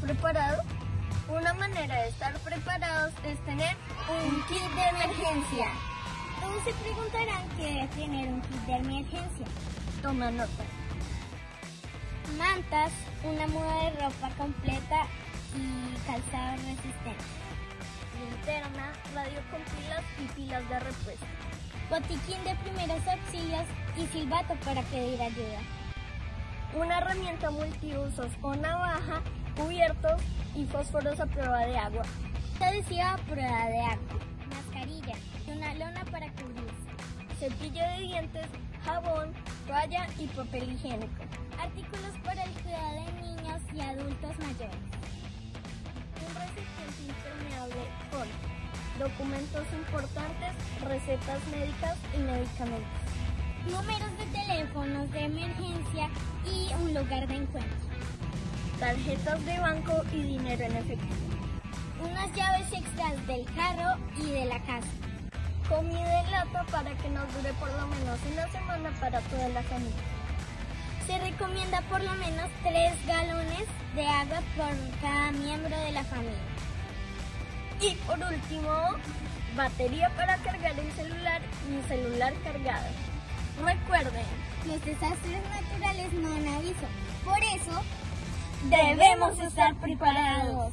preparado? Una manera de estar preparados es tener un kit de emergencia. Todos se preguntarán qué debe tener un kit de emergencia. Toma nota. Mantas, una muda de ropa completa y calzado resistente. Linterna, radio con pilas y pilas de repuesto. Botiquín de primeros auxilios y silbato para pedir ayuda. Una herramienta multiusos o navaja, cubiertos y fósforos a prueba de agua. Adhesiva a prueba de agua. Mascarilla y una lona para cubrirse. Cepillo de dientes, jabón, toalla y papel higiénico. Artículos para el cuidado de niños y adultos mayores. Un recipiente impermeable con documentos importantes, recetas médicas y medicamentos. Números de teléfonos de emergencia y un lugar de encuentro. Tarjetas de banco y dinero en efectivo. Unas llaves extras del carro y de la casa. Comida en lata para que nos dure por lo menos una semana para toda la familia. Se recomienda por lo menos 3 galones de agua por cada miembro de la familia. Y por último, batería para cargar el celular y un celular cargado. Recuerden, los desastres naturales no dan aviso. Por eso, debemos estar preparados.